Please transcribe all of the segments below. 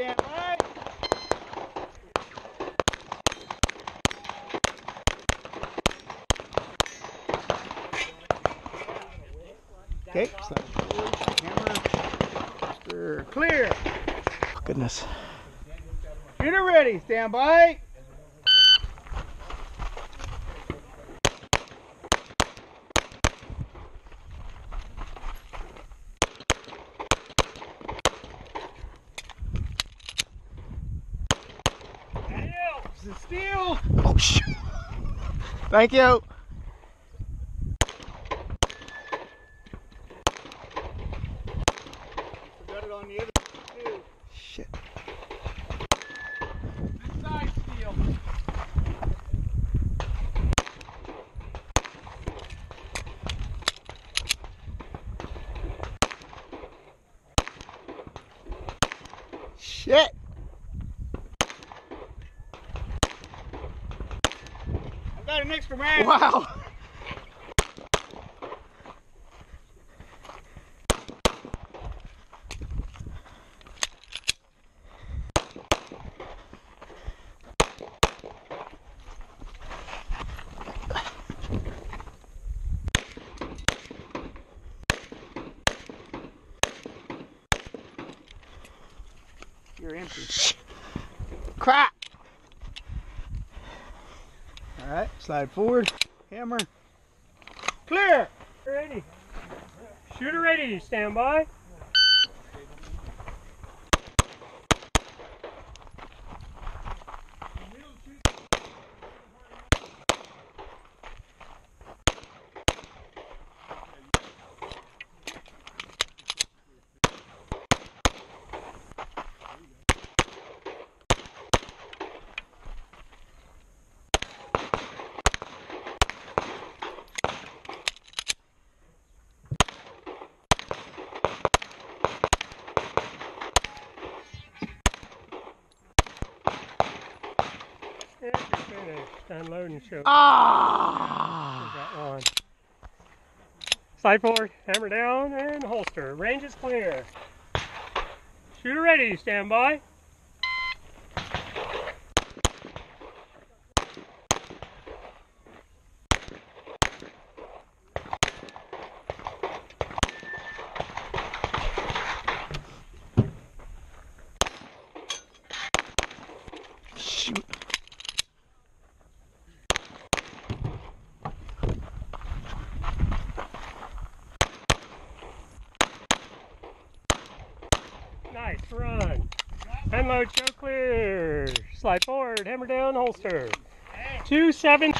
stand by. Okay, hammer, stir, clear. Goodness. Shooter ready, stand by. This is steel. Oh, shoot. Thank you. Got it on the other too. Shit. This side steel. Shit. An extra round. Wow. You're empty. Crap. All right, slide forward, hammer, clear. Ready. Shooter ready. Stand by. And you're finished. And show. Ah. Slide forward, hammer down, and holster. Range is clear. Shooter ready. Stand by. Shoot. Run. Unload, show clear. Slide forward, hammer down, holster. Two seven.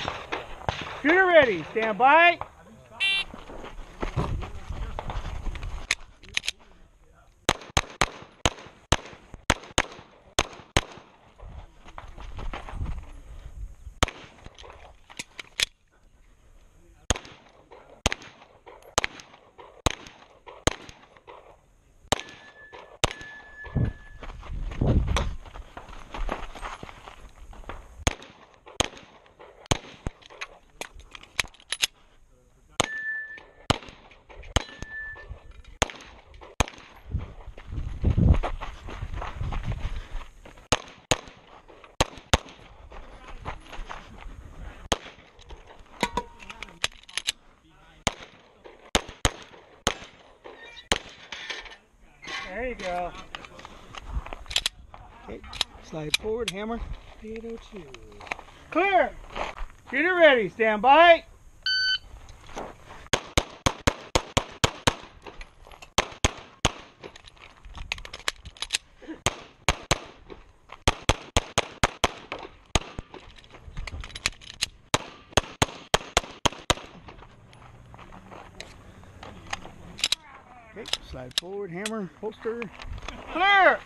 Shooter ready, stand by. There you go. Okay, slide forward, hammer, 802. clear. Shooter ready, stand by. Okay, slide forward, hammer, holster, clear.